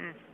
Mm.